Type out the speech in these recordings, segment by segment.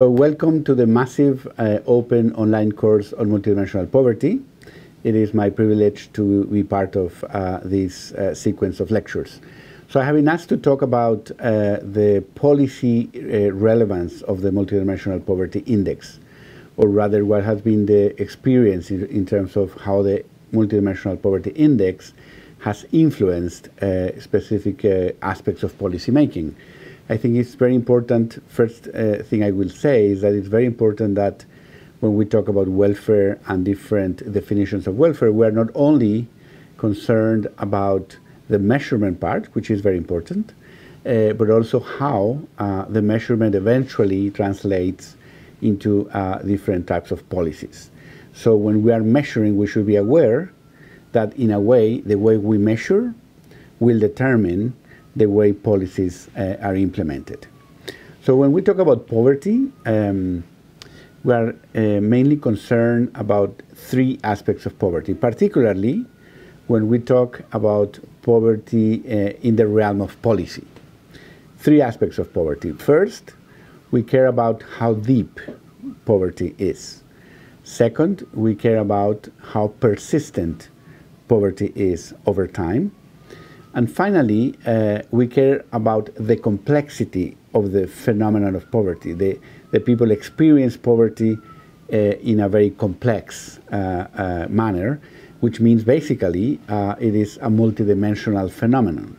Welcome to the massive uh, open online course on multidimensional poverty. It is my privilege to be part of uh, this uh, sequence of lectures. So I have been asked to talk about uh, the policy uh, relevance of the multidimensional poverty index, or rather what has been the experience in, in terms of how the multidimensional poverty index has influenced uh, specific aspects of policy making. I think it's very important. First uh, thing I will say is that it's very important that when we talk about welfare and different definitions of welfare, we are not only concerned about the measurement part, which is very important, uh, but also how uh, the measurement eventually translates into uh, different types of policies. So when we are measuring, we should be aware that in a way, the way we measure will determine the way policies uh, are implemented. So when we talk about poverty, um, we are uh, mainly concerned about three aspects of poverty, particularly when we talk about poverty uh, in the realm of policy. Three aspects of poverty. First, we care about how deep poverty is. Second, we care about how persistent poverty is over time. And finally, uh, we care about the complexity of the phenomenon of poverty. The, the people experience poverty uh, in a very complex uh, uh manner, which means basically uh, it is a multidimensional phenomenon.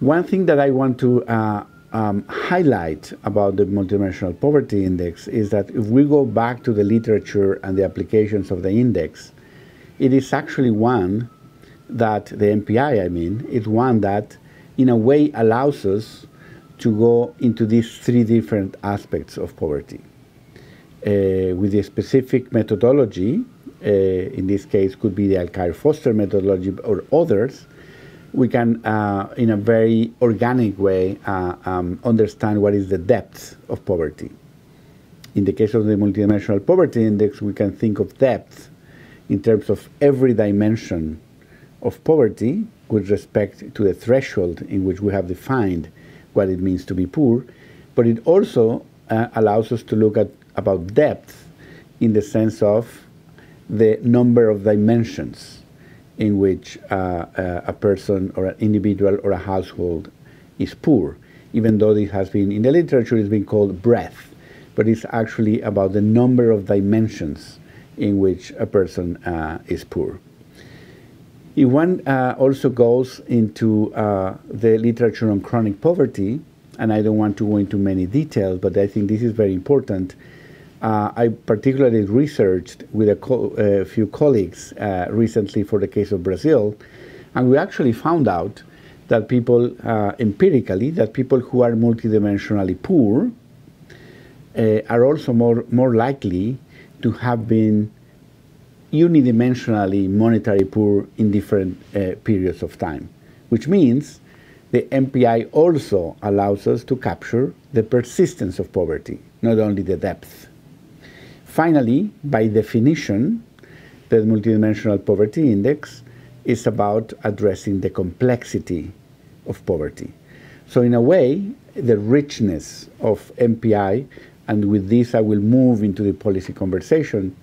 One thing that I want to uh, um, highlight about the multidimensional poverty index is that if we go back to the literature and the applications of the index, it is actually one that the MPI, I mean, is one that in a way allows us to go into these three different aspects of poverty. Uh, with a specific methodology, uh, in this case could be the Alkire-Foster methodology or others, we can, uh, in a very organic way, uh, um, understand what is the depth of poverty. In the case of the multidimensional poverty index, we can think of depth in terms of every dimension of poverty with respect to the threshold in which we have defined what it means to be poor, but it also uh, allows us to look at about depth in the sense of the number of dimensions in which uh, uh, a person or an individual or a household is poor, even though this has been in the literature it's been called breadth, but it's actually about the number of dimensions in which a person uh, is poor. If one uh, also goes into uh, the literature on chronic poverty, and I don't want to go into many details, but I think this is very important. Uh, I particularly researched with a co uh, few colleagues uh, recently for the case of Brazil, and we actually found out that people, uh, empirically, that people who are multidimensionally poor are also more, more likely to have been unidimensionally monetary poor in different uh, periods of time, which means the MPI also allows us to capture the persistence of poverty, not only the depth. Finally, by definition, the multidimensional poverty index is about addressing the complexity of poverty. So in a way, the richness of MPI, and with this I will move into the policy conversation,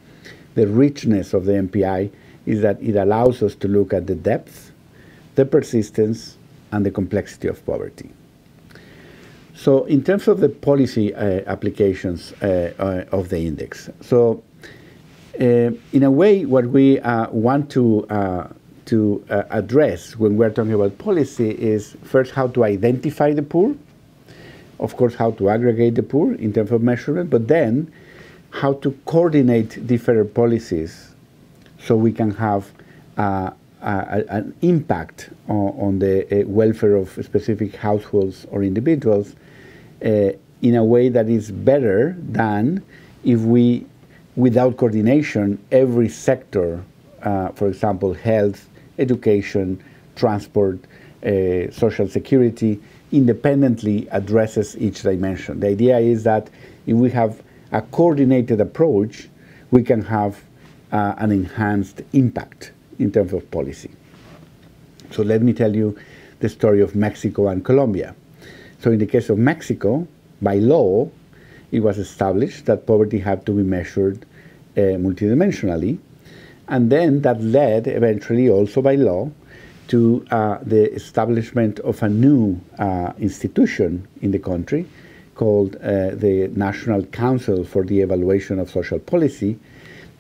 the richness of the MPI is that it allows us to look at the depth, the persistence, and the complexity of poverty. So in terms of the policy uh, applications uh, uh, of the index, so uh, in a way what we uh, want to, uh, to address when we're talking about policy is first how to identify the poor, of course how to aggregate the poor in terms of measurement, but then how to coordinate different policies so we can have uh, an impact on, on the uh, welfare of specific households or individuals uh, in a way that is better than if we, without coordination, every sector, uh, for example, health, education, transport, uh, social security, independently addresses each dimension. The idea is that if we have a coordinated approach, we can have uh, an enhanced impact in terms of policy. So let me tell you the story of Mexico and Colombia. So in the case of Mexico, by law, it was established that poverty had to be measured uh, multidimensionally. And then that led eventually also by law to uh, the establishment of a new uh, institution in the country called uh, the National Council for the Evaluation of Social Policy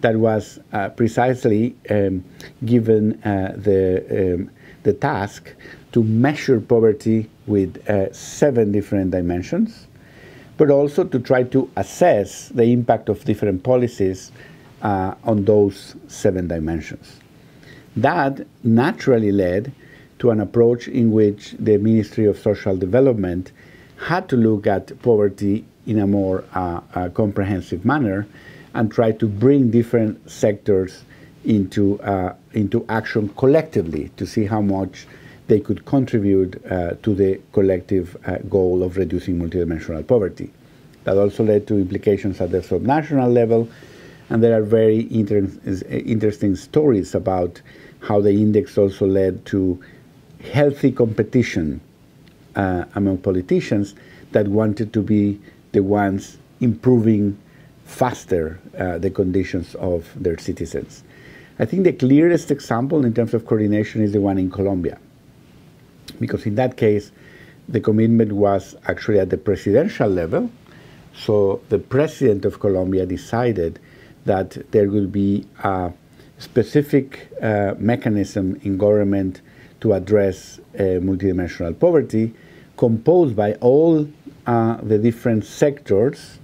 that was uh, precisely um, given uh, the, um, the task to measure poverty with uh, seven different dimensions, but also to try to assess the impact of different policies uh, on those seven dimensions. That naturally led to an approach in which the Ministry of Social Development had to look at poverty in a more uh, uh, comprehensive manner and try to bring different sectors into, uh, into action collectively to see how much they could contribute uh, to the collective uh, goal of reducing multidimensional poverty. That also led to implications at the subnational level, and there are very inter interesting stories about how the index also led to healthy competition uh, among politicians that wanted to be the ones improving faster uh, the conditions of their citizens. I think the clearest example in terms of coordination is the one in Colombia because in that case, the commitment was actually at the presidential level. So the president of Colombia decided that there will be a specific uh, mechanism in government to address uh, multidimensional poverty, composed by all uh, the different sectors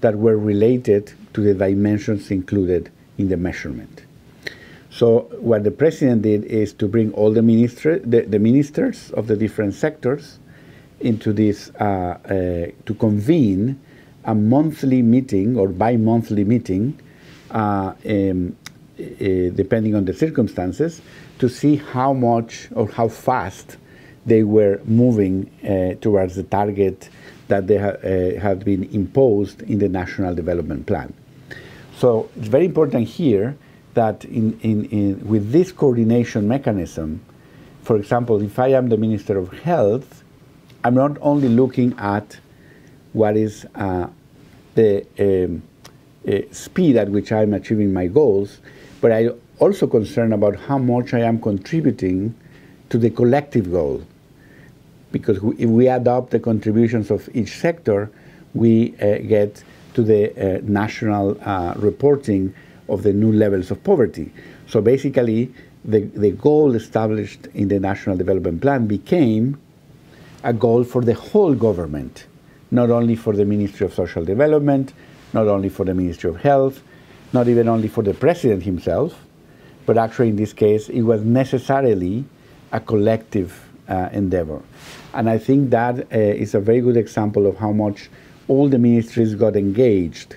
that were related to the dimensions included in the measurement. So what the president did is to bring all the, minister, the, the ministers of the different sectors into this, uh, uh, to convene a monthly meeting or bi-monthly meeting, uh, um, uh, depending on the circumstances, to see how much or how fast they were moving uh, towards the target that they ha uh, had been imposed in the National Development Plan. So it's very important here that in, in, in, with this coordination mechanism, for example, if I am the Minister of Health, I'm not only looking at what is uh, the um, uh, speed at which I'm achieving my goals, but I also concerned about how much I am contributing to the collective goal. Because if we adopt the contributions of each sector, we uh, get to the uh, national uh, reporting of the new levels of poverty. So basically, the, the goal established in the National Development Plan became a goal for the whole government, not only for the Ministry of Social Development, not only for the Ministry of Health, not even only for the President himself, but actually in this case, it was necessarily a collective uh, endeavor. And I think that uh, is a very good example of how much all the ministries got engaged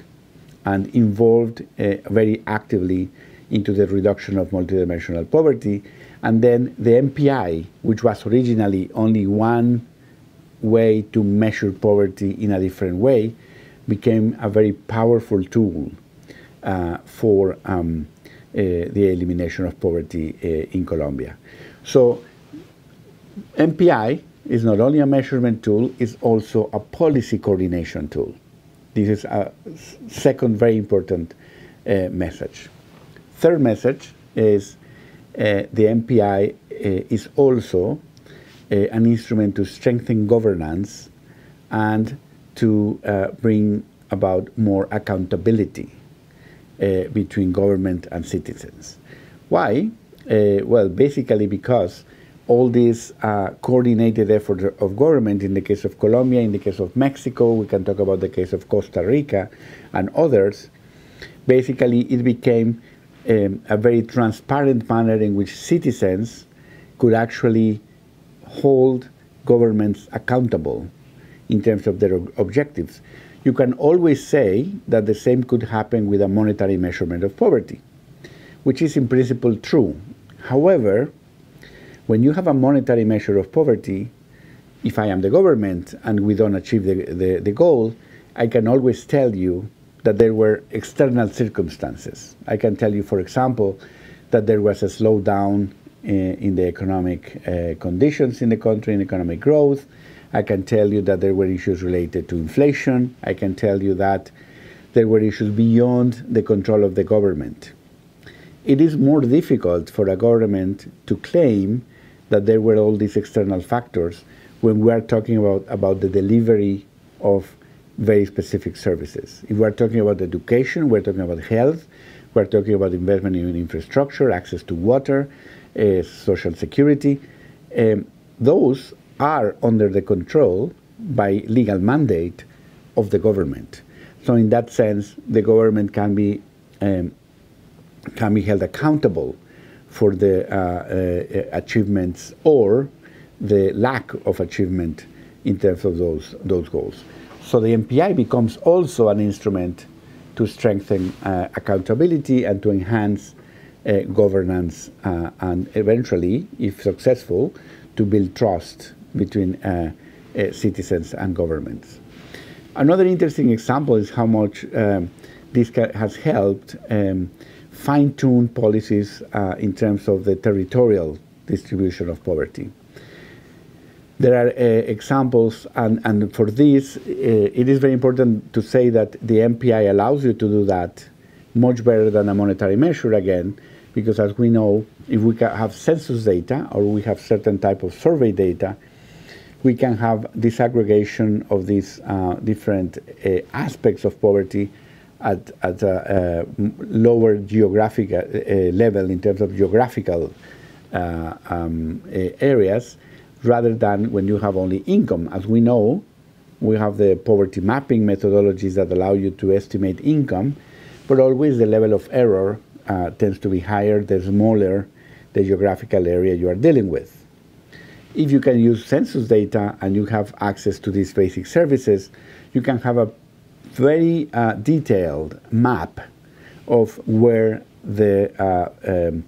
and involved uh, very actively into the reduction of multidimensional poverty. And then the MPI, which was originally only one way to measure poverty in a different way, became a very powerful tool uh, for um, uh, the elimination of poverty uh, in Colombia. So MPI is not only a measurement tool, it's also a policy coordination tool. This is a second very important uh, message. Third message is uh, the MPI uh, is also uh, an instrument to strengthen governance and to uh, bring about more accountability uh, between government and citizens. Why? well, basically because all these uh, coordinated efforts of government in the case of Colombia, in the case of Mexico, we can talk about the case of Costa Rica and others, basically it became um, a very transparent manner in which citizens could actually hold governments accountable in terms of their objectives. You can always say that the same could happen with a monetary measurement of poverty, which is in principle true. However, when you have a monetary measure of poverty, if I am the government and we don't achieve the, the, the goal, I can always tell you that there were external circumstances. I can tell you, for example, that there was a slowdown in, in the economic uh, conditions in the country, in economic growth, I can tell you that there were issues related to inflation. I can tell you that there were issues beyond the control of the government. It is more difficult for a government to claim that there were all these external factors when we are talking about, about the delivery of very specific services. If we're talking about education, we're talking about health, we're talking about investment in infrastructure, access to water, uh, social security. Um, those are under the control by legal mandate of the government. So in that sense, the government can be um, can be held accountable for the uh, uh, achievements or the lack of achievement in terms of those those goals. So the MPI becomes also an instrument to strengthen uh, accountability and to enhance uh, governance uh, and eventually, if successful, to build trust between uh, citizens and governments. Another interesting example is how much um, this has helped um, fine-tune policies uh, in terms of the territorial distribution of poverty. There are uh, examples, and, and for this, uh, it is very important to say that the MPI allows you to do that much better than a monetary measure again, because as we know, if we have census data or we have certain type of survey data, we can have disaggregation of these uh, different uh, aspects of poverty at, at a, a lower geographic uh, level in terms of geographical uh, um, areas rather than when you have only income. As we know, we have the poverty mapping methodologies that allow you to estimate income, but always the level of error uh, tends to be higher the smaller the geographical area you are dealing with. If you can use census data and you have access to these basic services, you can have a very uh, detailed map of where the uh, um,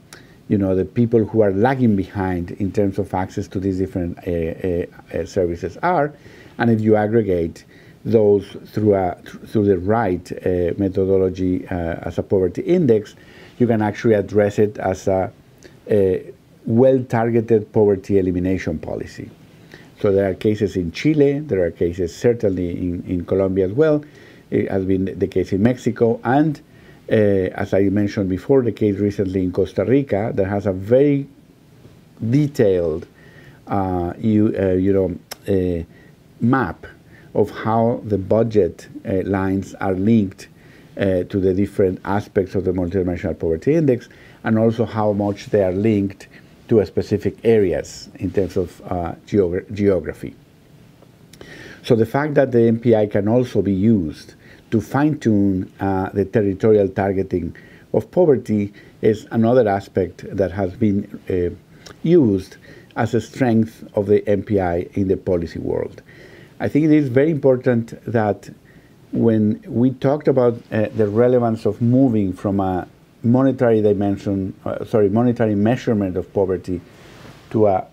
you know the people who are lagging behind in terms of access to these different uh, uh, uh services are, and if you aggregate those through a through the right uh, methodology as a poverty index, you can actually address it as a, a well-targeted poverty elimination policy. So there are cases in Chile, there are cases certainly in, in Colombia as well. It has been the case in Mexico, and uh, as I mentioned before, the case recently in Costa Rica that has a very detailed, uh, you, uh, you know, uh, map of how the budget uh, lines are linked uh, to the different aspects of the multidimensional poverty index, and also how much they are linked to specific areas in terms of geogra geography. So the fact that the MPI can also be used to fine-tune uh, the territorial targeting of poverty is another aspect that has been uh, used as a strength of the MPI in the policy world. I think it is very important that when we talked about uh, the relevance of moving from a monetary dimension, uh, sorry, monetary measurement of poverty to a,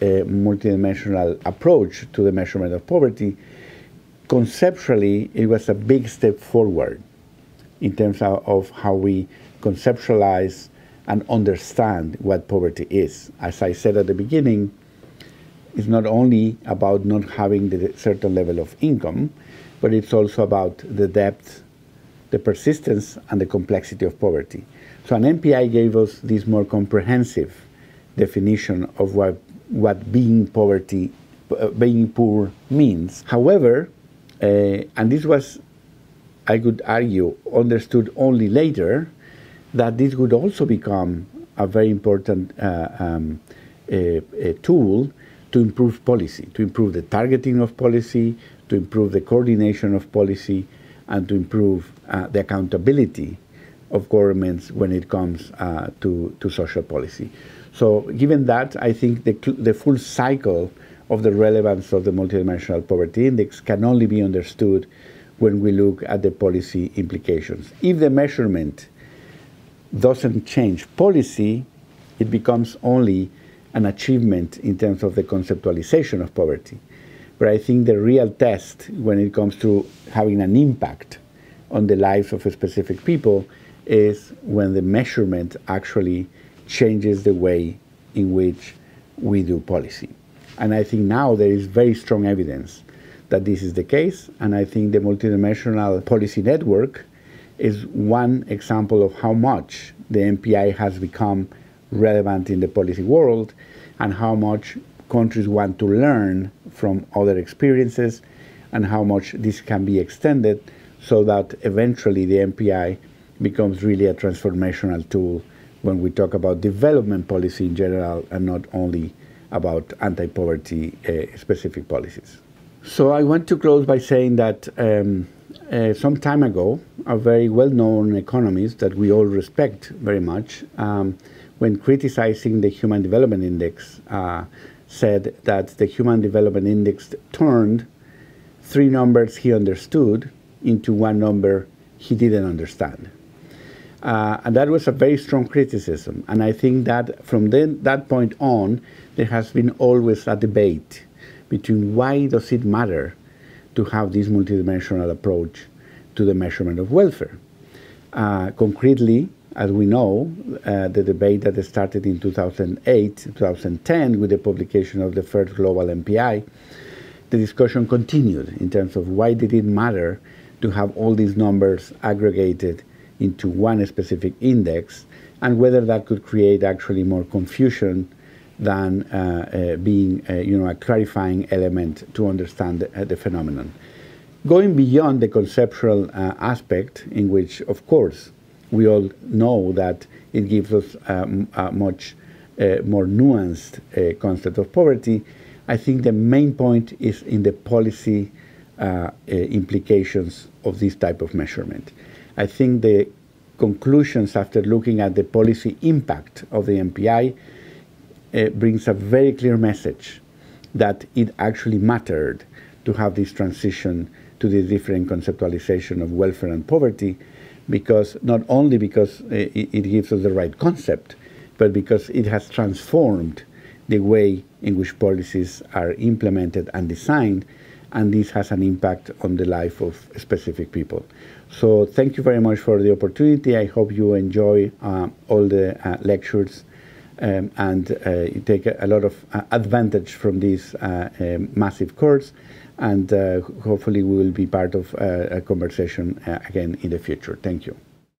a multidimensional approach to the measurement of poverty, conceptually, it was a big step forward in terms of, of, how we conceptualize and understand what poverty is. As I said at the beginning, it's not only about not having the certain level of income, but it's also about the depth the persistence and the complexity of poverty. So an MPI gave us this more comprehensive definition of what, what being poverty, uh, being poor means. However, and this was, I could argue, understood only later, that this would also become a very important uh, um, a, a tool to improve policy, to improve the targeting of policy, to improve the coordination of policy, and to improve uh, the accountability of governments when it comes uh, to, to social policy. So given that, I think the, the full cycle of the relevance of the multidimensional poverty index can only be understood when we look at the policy implications. If the measurement doesn't change policy, it becomes only an achievement in terms of the conceptualization of poverty. But I think the real test when it comes to having an impact on the lives of specific people is when the measurement actually changes the way in which we do policy. And I think now there is very strong evidence that this is the case. And I think the multidimensional policy network is one example of how much the MPI has become relevant in the policy world and how much countries want to learn from other experiences and how much this can be extended so that eventually the MPI becomes really a transformational tool when we talk about development policy in general and not only about anti-poverty uh, specific policies. So I want to close by saying that um, uh, some time ago, a very well-known economist that we all respect very much, um, when criticizing the Human Development Index, uh, said that the Human Development Index turned three numbers he understood into one number he didn't understand. Uh, and that was a very strong criticism. And I think that from then, that point on, there has been always a debate between why does it matter to have this multidimensional approach to the measurement of welfare. Uh, concretely, as we know, uh, the debate that started in 2008, 2010 with the publication of the first global MPI, the discussion continued in terms of why did it matter to have all these numbers aggregated into one specific index and whether that could create actually more confusion than uh, uh, being uh, you know, a clarifying element to understand the, uh, the phenomenon. Going beyond the conceptual uh, aspect, in which, of course, we all know that it gives us um, a much more nuanced concept of poverty, I think the main point is in the policy implications of this type of measurement. I think the conclusions after looking at the policy impact of the MPI uh, brings a very clear message that it actually mattered to have this transition to the different conceptualization of welfare and poverty because not only because uh, it, it gives us the right concept but because it has transformed the way in which policies are implemented and designed and this has an impact on the life of specific people. So thank you very much for the opportunity. I hope you enjoy uh, all the uh, lectures um, and uh, you take a, lot of uh, advantage from these uh, um, massive course and hopefully we will be part of a conversation again in the future. Thank you.